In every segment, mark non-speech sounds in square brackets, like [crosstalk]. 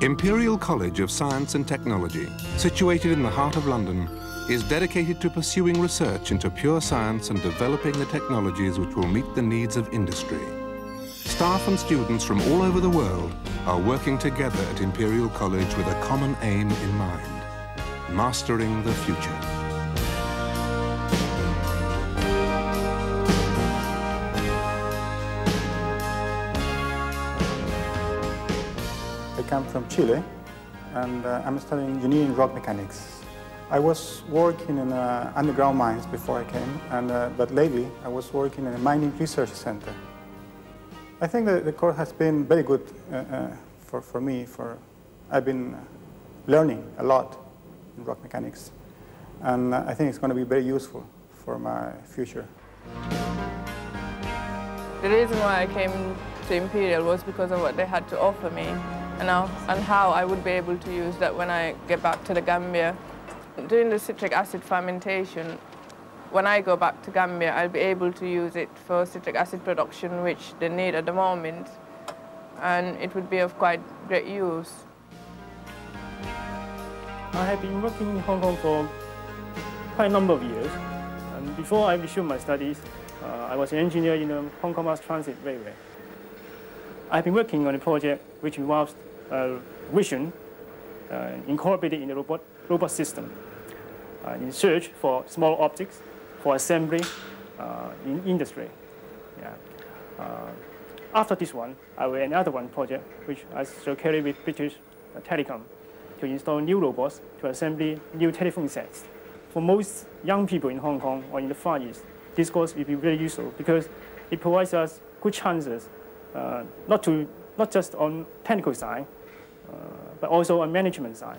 Imperial College of Science and Technology, situated in the heart of London, is dedicated to pursuing research into pure science and developing the technologies which will meet the needs of industry. Staff and students from all over the world are working together at Imperial College with a common aim in mind, mastering the future. From Chile, and uh, I'm studying engineering rock mechanics. I was working in uh, underground mines before I came, and, uh, but lately I was working in a mining research center. I think that the course has been very good uh, uh, for, for me. For I've been learning a lot in rock mechanics, and uh, I think it's going to be very useful for my future. The reason why I came to Imperial was because of what they had to offer me and how, and how I would be able to use that when I get back to the Gambia. Doing the citric acid fermentation, when I go back to Gambia, I'll be able to use it for citric acid production, which they need at the moment, and it would be of quite great use. I have been working in Hong Kong for quite a number of years. And before I resumed my studies, uh, I was an engineer in the Hong Kong Mass Transit Railway. I've been working on a project which involves uh, vision uh, incorporated in the robot, robot system uh, in search for small objects for assembly in industry. Yeah. after this one, I will another one project which I shall carry with British Telecom to install new robots to assemble new telephone sets. For most young people in Hong Kong or in the Far East, this course will be very useful because it provides us good chances uh, not, to, not just on technical side, uh, but also on management side.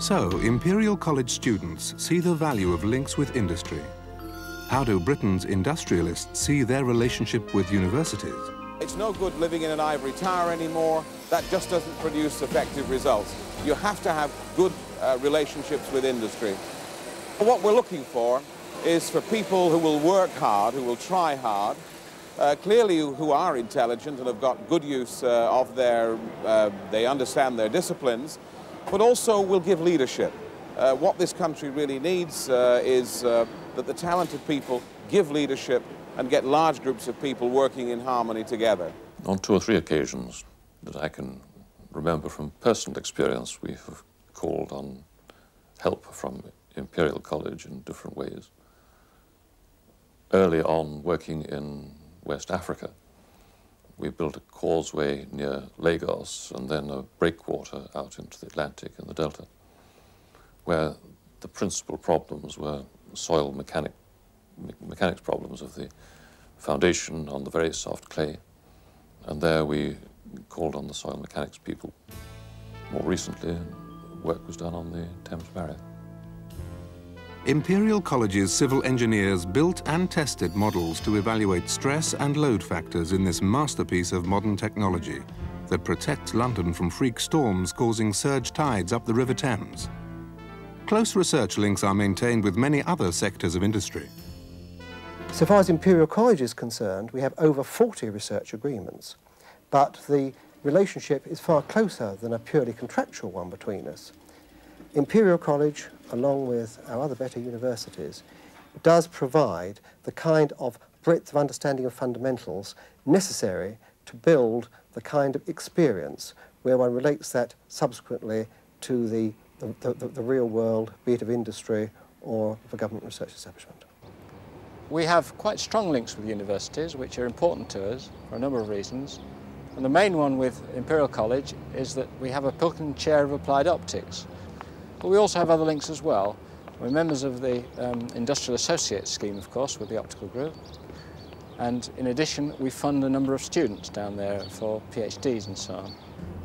So, Imperial College students see the value of links with industry. How do Britain's industrialists see their relationship with universities? It's no good living in an ivory tower anymore. That just doesn't produce effective results. You have to have good uh, relationships with industry. What we're looking for is for people who will work hard, who will try hard, uh, clearly who are intelligent and have got good use uh, of their, uh, they understand their disciplines, but also will give leadership. Uh, what this country really needs uh, is that the talented people give leadership and get large groups of people working in harmony together. On two or three occasions that I can remember from personal experience, we have called on help from Imperial College in different ways. Early on, working in West Africa. We built a causeway near Lagos and then a breakwater out into the Atlantic and the Delta, where the principal problems were soil mechanic, me mechanics problems of the foundation on the very soft clay. And there we called on the soil mechanics people. More recently, work was done on the Thames Barrier. Imperial College's civil engineers built and tested models to evaluate stress and load factors in this masterpiece of modern technology that protects London from freak storms causing surge tides up the River Thames. Close research links are maintained with many other sectors of industry. So far as Imperial College is concerned, we have over 40 research agreements, but the relationship is far closer than a purely contractual one between us. Imperial College, along with our other better universities, does provide the kind of breadth of understanding of fundamentals necessary to build the kind of experience where one relates that subsequently to the, the, the, the real world, be it of industry or of a government research establishment. We have quite strong links with universities, which are important to us for a number of reasons. And the main one with Imperial College is that we have a Pilkington Chair of Applied Optics, but we also have other links as well. We're members of the um, Industrial Associates scheme, of course, with the optical group. And in addition, we fund a number of students down there for PhDs and so on.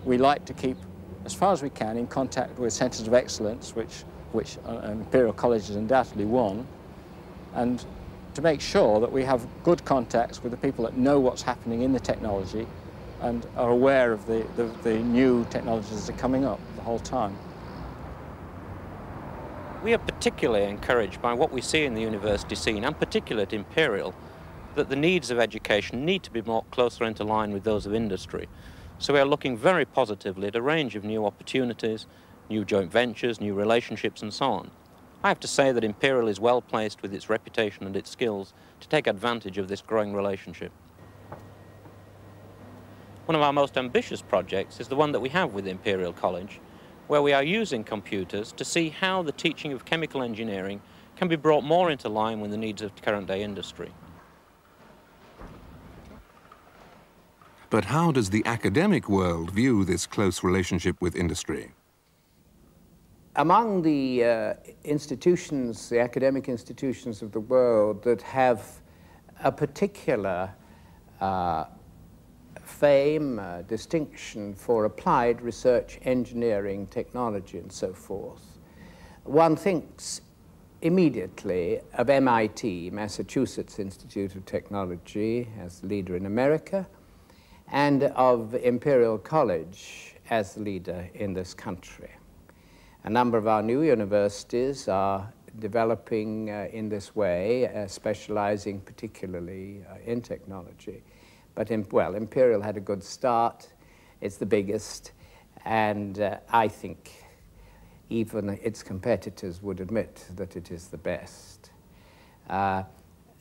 We like to keep, as far as we can, in contact with centres of excellence, which, which uh, Imperial College is undoubtedly one, and to make sure that we have good contacts with the people that know what's happening in the technology and are aware of the, the, the new technologies that are coming up the whole time. We are particularly encouraged by what we see in the university scene, and particularly at Imperial, that the needs of education need to be more closer interlined with those of industry. So we are looking very positively at a range of new opportunities, new joint ventures, new relationships and so on. I have to say that Imperial is well placed with its reputation and its skills to take advantage of this growing relationship. One of our most ambitious projects is the one that we have with Imperial College, where we are using computers to see how the teaching of chemical engineering can be brought more into line with the needs of current day industry. But how does the academic world view this close relationship with industry? Among the uh, institutions, the academic institutions of the world that have a particular uh, fame, uh, distinction for applied research, engineering, technology, and so forth, one thinks immediately of MIT, Massachusetts Institute of Technology, as the leader in America, and of Imperial College as the leader in this country. A number of our new universities are developing uh, in this way, uh, specializing particularly uh, in technology. But, well, Imperial had a good start. It's the biggest, and uh, I think even its competitors would admit that it is the best. Uh,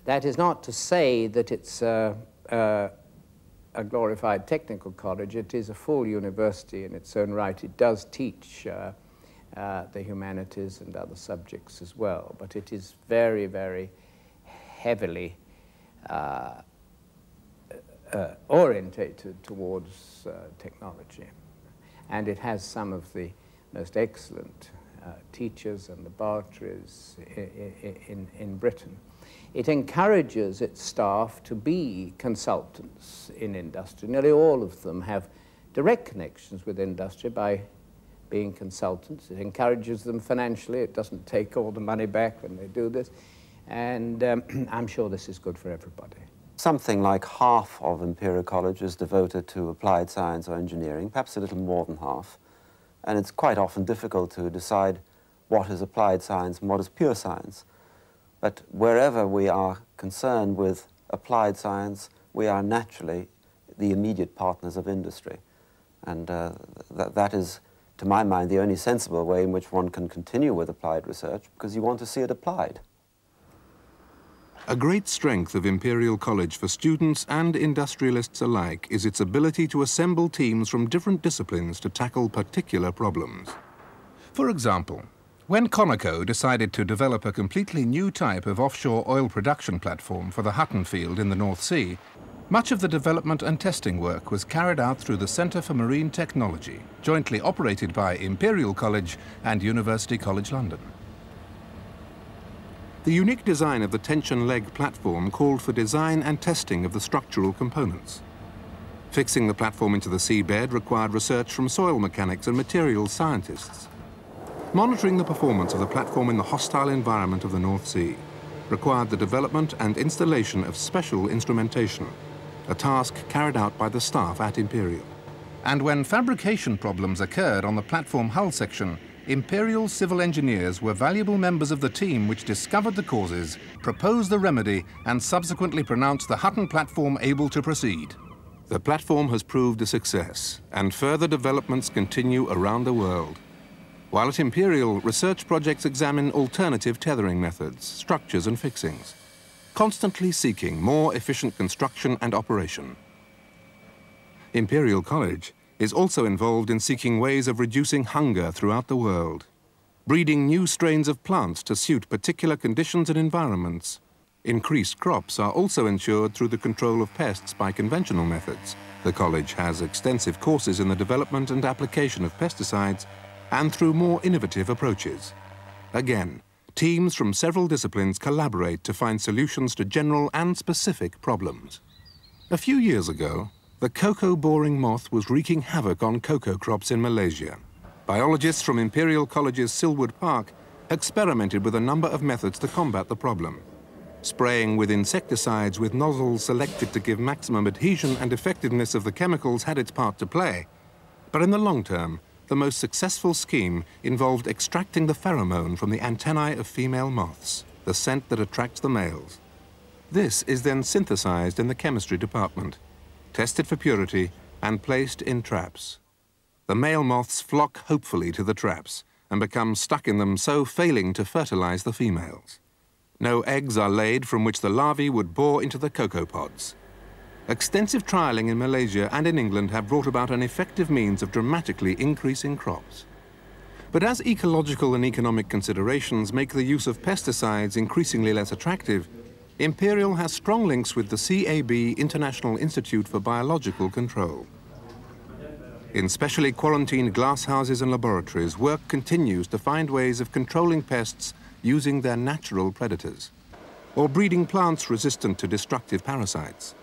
that is not to say that it's uh, a glorified technical college. It is a full university in its own right. It does teach uh, uh, the humanities and other subjects as well, but it is very, very heavily uh, orientated towards uh, technology. And it has some of the most excellent uh, teachers and laboratories in, in, in Britain. It encourages its staff to be consultants in industry. Nearly all of them have direct connections with industry by being consultants. It encourages them financially. It doesn't take all the money back when they do this. And um, [clears throat] I'm sure this is good for everybody. Something like half of Imperial College is devoted to applied science or engineering, perhaps a little more than half. And it's quite often difficult to decide what is applied science and what is pure science. But wherever we are concerned with applied science, we are naturally the immediate partners of industry. And uh, th that is, to my mind, the only sensible way in which one can continue with applied research, because you want to see it applied. A great strength of Imperial College for students and industrialists alike is its ability to assemble teams from different disciplines to tackle particular problems. For example, when Conoco decided to develop a completely new type of offshore oil production platform for the Hutton field in the North Sea, much of the development and testing work was carried out through the Centre for Marine Technology, jointly operated by Imperial College and University College London. The unique design of the tension leg platform called for design and testing of the structural components. Fixing the platform into the seabed required research from soil mechanics and materials scientists. Monitoring the performance of the platform in the hostile environment of the North Sea required the development and installation of special instrumentation, a task carried out by the staff at Imperial. And when fabrication problems occurred on the platform hull section, Imperial civil engineers were valuable members of the team which discovered the causes, proposed the remedy, and subsequently pronounced the Hutton platform able to proceed. The platform has proved a success, and further developments continue around the world. While at Imperial, research projects examine alternative tethering methods, structures and fixings, constantly seeking more efficient construction and operation. Imperial College is also involved in seeking ways of reducing hunger throughout the world, breeding new strains of plants to suit particular conditions and environments. Increased crops are also ensured through the control of pests by conventional methods. The college has extensive courses in the development and application of pesticides and through more innovative approaches. Again, teams from several disciplines collaborate to find solutions to general and specific problems. A few years ago, the cocoa boring moth was wreaking havoc on cocoa crops in Malaysia. Biologists from Imperial College's Silwood Park experimented with a number of methods to combat the problem. Spraying with insecticides with nozzles selected to give maximum adhesion and effectiveness of the chemicals had its part to play. But in the long term, the most successful scheme involved extracting the pheromone from the antennae of female moths, the scent that attracts the males. This is then synthesized in the chemistry department, tested for purity, and placed in traps. The male moths flock hopefully to the traps and become stuck in them, so failing to fertilize the females. No eggs are laid from which the larvae would bore into the cocoa pods. Extensive trialling in Malaysia and in England have brought about an effective means of dramatically increasing crops. But as ecological and economic considerations make the use of pesticides increasingly less attractive, Imperial has strong links with the CAB International Institute for Biological Control. In specially quarantined glasshouses and laboratories, work continues to find ways of controlling pests using their natural predators, or breeding plants resistant to destructive parasites.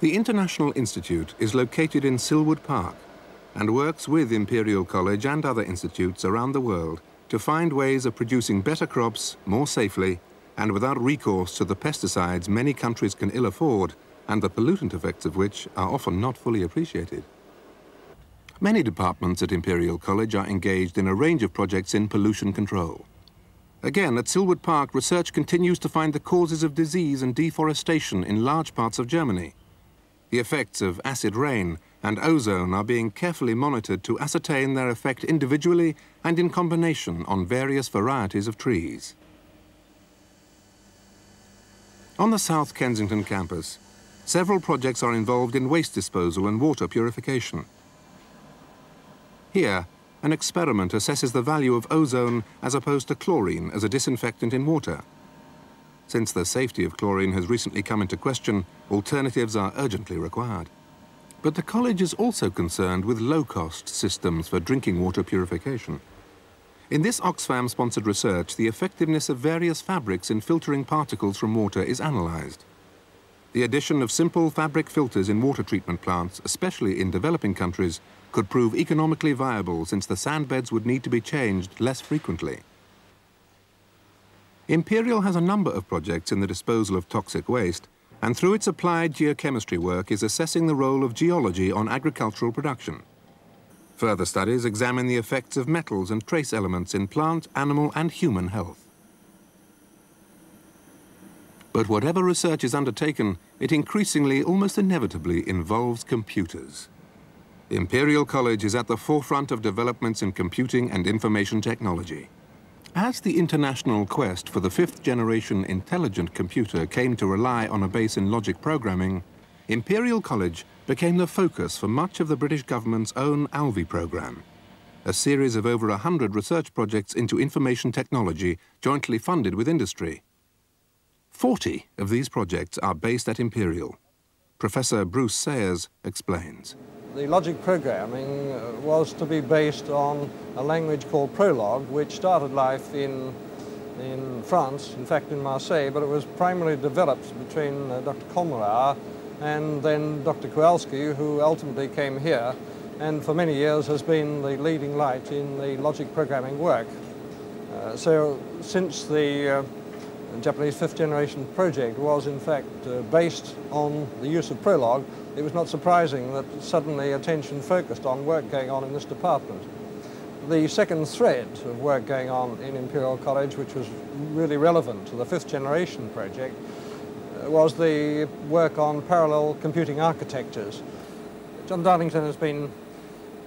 The International Institute is located in Silwood Park and works with Imperial College and other institutes around the world to find ways of producing better crops more safely and without recourse to the pesticides many countries can ill afford and the pollutant effects of which are often not fully appreciated. Many departments at Imperial College are engaged in a range of projects in pollution control. Again, at Silwood Park, research continues to find the causes of disease and deforestation in large parts of Germany. The effects of acid rain and ozone are being carefully monitored to ascertain their effect individually and in combination on various varieties of trees. On the South Kensington campus, several projects are involved in waste disposal and water purification. Here, an experiment assesses the value of ozone as opposed to chlorine as a disinfectant in water. Since the safety of chlorine has recently come into question, alternatives are urgently required. But the college is also concerned with low-cost systems for drinking water purification. In this Oxfam-sponsored research, the effectiveness of various fabrics in filtering particles from water is analysed. The addition of simple fabric filters in water treatment plants, especially in developing countries, could prove economically viable since the sand beds would need to be changed less frequently. Imperial has a number of projects in the disposal of toxic waste, and through its applied geochemistry work is assessing the role of geology on agricultural production. Further studies examine the effects of metals and trace elements in plant, animal and human health. But whatever research is undertaken, it increasingly, almost inevitably, involves computers. Imperial College is at the forefront of developments in computing and information technology. As the international quest for the fifth generation intelligent computer came to rely on a base in logic programming, Imperial College became the focus for much of the British government's own Alvey programme, a series of over 100 research projects into information technology jointly funded with industry. 40 of these projects are based at Imperial. Professor Bruce Sayers explains. The logic programming was to be based on a language called Prolog, which started life in, in France, in fact in Marseille, but it was primarily developed between uh, Dr. Colmerauer and then Dr. Kowalski, who ultimately came here and for many years has been the leading light in the logic programming work. Uh, so since the uh, Japanese fifth generation project was in fact uh, based on the use of Prolog, it was not surprising that suddenly attention focused on work going on in this department. The second thread of work going on in Imperial College, which was really relevant to the fifth generation project, was the work on parallel computing architectures. John Darlington has been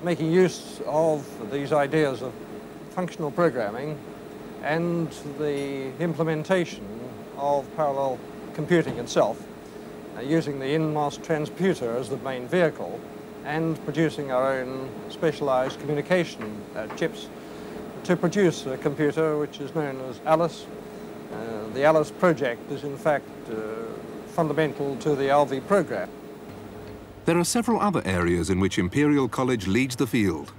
making use of these ideas of functional programming and the implementation of parallel computing itself, uh, using the InMOS transputer as the main vehicle and producing our own specialized communication uh, chips to produce a computer which is known as Alice uh, the ALICE project is in fact uh, fundamental to the Alvey program. There are several other areas in which Imperial College leads the field.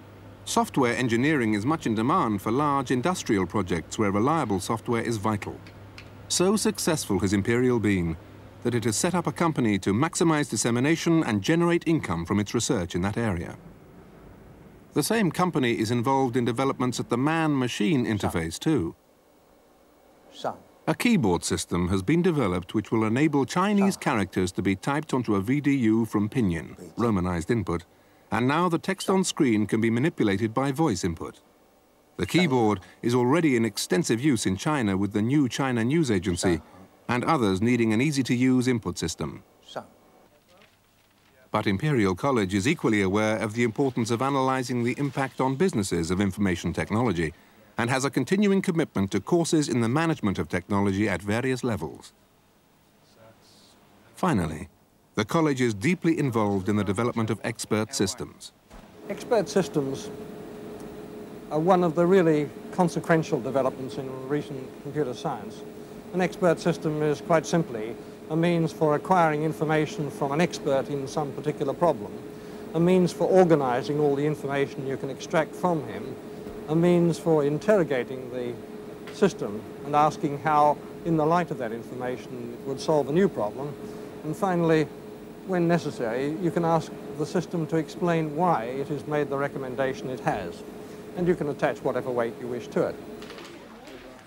Software engineering is much in demand for large industrial projects where reliable software is vital. So successful has Imperial been that it has set up a company to maximize dissemination and generate income from its research in that area. The same company is involved in developments at the man-machine interface too. A keyboard system has been developed which will enable Chinese characters to be typed onto a VDU from Pinyin, romanized input, and now the text on screen can be manipulated by voice input. The keyboard is already in extensive use in China with the new China News Agency and others needing an easy-to-use input system. But Imperial College is equally aware of the importance of analysing the impact on businesses of information technology and has a continuing commitment to courses in the management of technology at various levels. Finally, the college is deeply involved in the development of expert systems. Expert systems are one of the really consequential developments in recent computer science. An expert system is quite simply a means for acquiring information from an expert in some particular problem, a means for organizing all the information you can extract from him, a means for interrogating the system and asking how, in the light of that information, it would solve a new problem, and finally, when necessary, you can ask the system to explain why it has made the recommendation it has, and you can attach whatever weight you wish to it.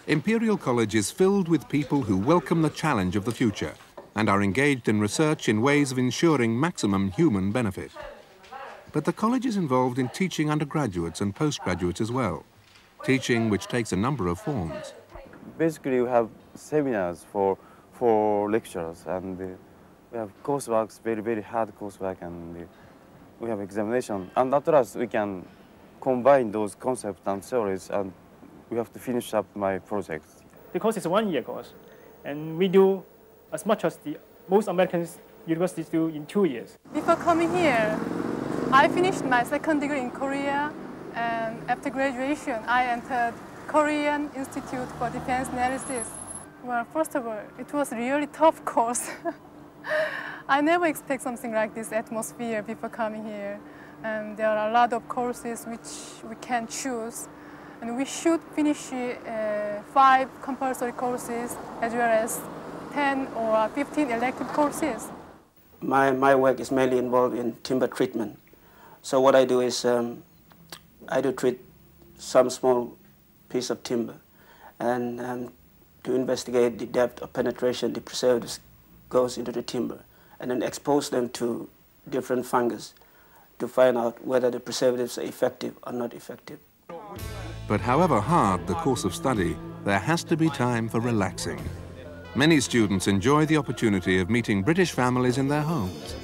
Imperial College is filled with people who welcome the challenge of the future and are engaged in research in ways of ensuring maximum human benefit. But the college is involved in teaching undergraduates and postgraduates as well, teaching which takes a number of forms. Basically, we have seminars for, for lecturers, and uh, we have coursework, very, very hard coursework, and uh, we have examination. And after us, we can combine those concepts and theories, and we have to finish up my project. The course is a one-year course, and we do as much as the most American universities do in two years. Before coming here, I finished my second degree in Korea, and after graduation, I entered Korean Institute for Defense Analysis. Well, first of all, it was really tough [laughs] course. I never expect something like this atmosphere before coming here. And there are a lot of courses which we can choose. And we should finish uh, five compulsory courses as well as 10 or 15 elective courses. My, my work is mainly involved in timber treatment. So what I do is um, I do treat some small piece of timber and um, to investigate the depth of penetration the preservatives goes into the timber and then expose them to different fungus to find out whether the preservatives are effective or not effective. But however hard the course of study, there has to be time for relaxing. Many students enjoy the opportunity of meeting British families in their homes.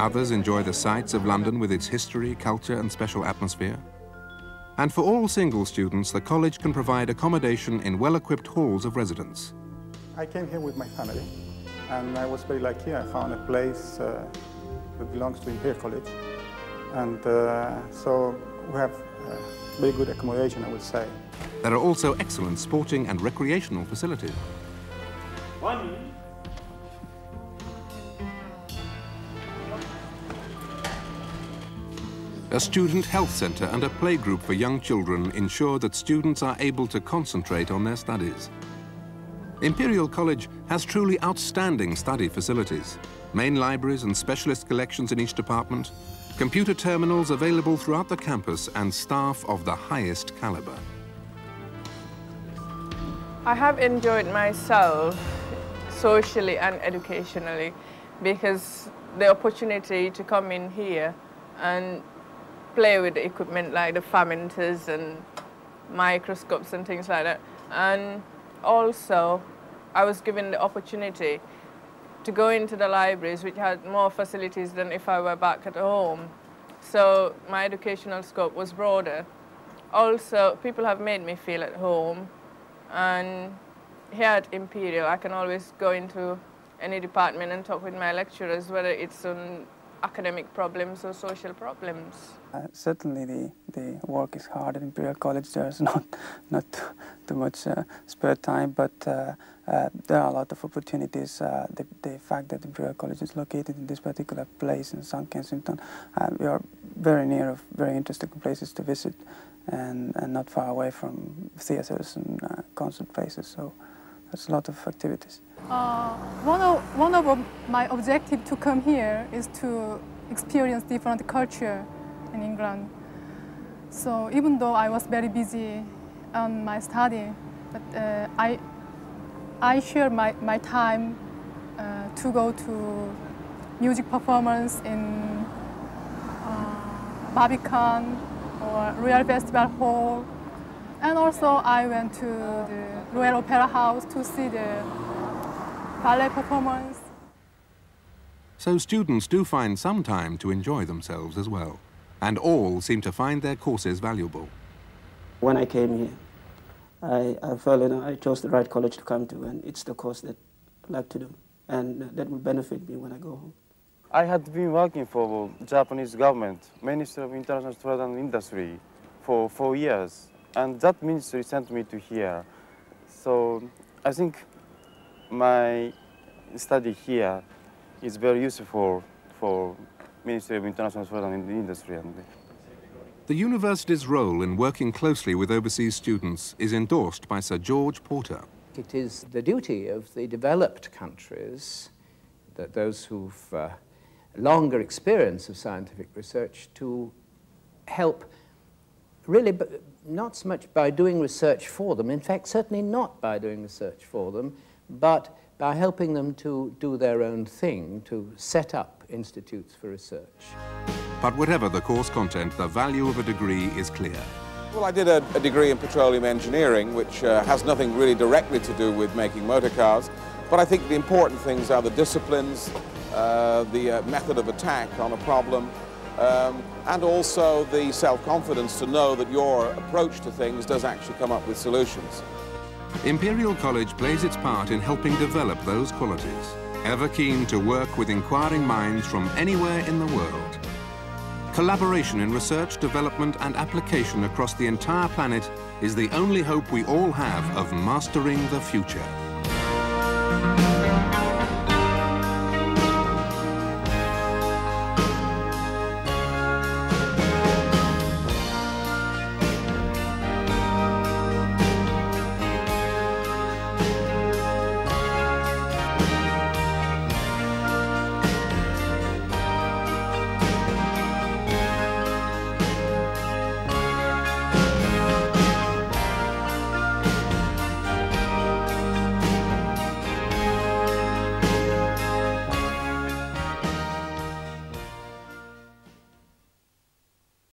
Others enjoy the sights of London with its history, culture and special atmosphere. And for all single students, the college can provide accommodation in well-equipped halls of residence. I came here with my family, and I was very lucky. I found a place uh, that belongs to Imperial College. And uh, so we have uh, very good accommodation, I would say. There are also excellent sporting and recreational facilities. One. A student health centre and a playgroup for young children ensure that students are able to concentrate on their studies. Imperial College has truly outstanding study facilities, main libraries and specialist collections in each department, computer terminals available throughout the campus and staff of the highest calibre. I have enjoyed myself socially and educationally because the opportunity to come in here and play with the equipment like the fermenters and microscopes and things like that. And also, I was given the opportunity to go into the libraries which had more facilities than if I were back at home. So my educational scope was broader. Also, people have made me feel at home and here at Imperial, I can always go into any department and talk with my lecturers, whether it's on academic problems or social problems. Uh, certainly the, the work is hard at Imperial College. [laughs] There's not, not too much uh, spare time, but uh, uh there are a lot of opportunities. Uh, the, the fact that Imperial College is located in this particular place in South Kensington, uh, we are very near of very interesting places to visit and, and not far away from theaters and concert places. So there's a lot of activities. Uh, one, of, one of my objectives to come here is to experience different culture in England. So even though I was very busy on my study, but uh, I, I share my, my time uh, to go to music performance in uh, Barbican or Royal Festival Hall. And also I went to the Royal Opera House to see the ballet performance. So students do find some time to enjoy themselves as well. And all seem to find their courses valuable. When I came here, I, I felt you know, I chose the right college to come to, and it's the course that I like to do, and that will benefit me when I go home. I had been working for Japanese government, Ministry of International Trade and Industry, for four years, and that ministry sent me to here. So I think my study here is very useful for Ministry of International Trade and Industry. The university's role in working closely with overseas students is endorsed by Sir George Porter. It is the duty of the developed countries, that those who've uh, longer experience of scientific research, to help really not so much by doing research for them, in fact, certainly not by doing research for them, but by helping them to do their own thing, to set up institutes for research. But whatever the course content, the value of a degree is clear. Well, I did a, a degree in petroleum engineering, which uh, has nothing really directly to do with making motor cars. But I think the important things are the disciplines, uh, the uh, method of attack on a problem, um, and also the self-confidence to know that your approach to things does actually come up with solutions. Imperial College plays its part in helping develop those qualities, ever keen to work with inquiring minds from anywhere in the world. Collaboration in research, development and application across the entire planet is the only hope we all have of mastering the future.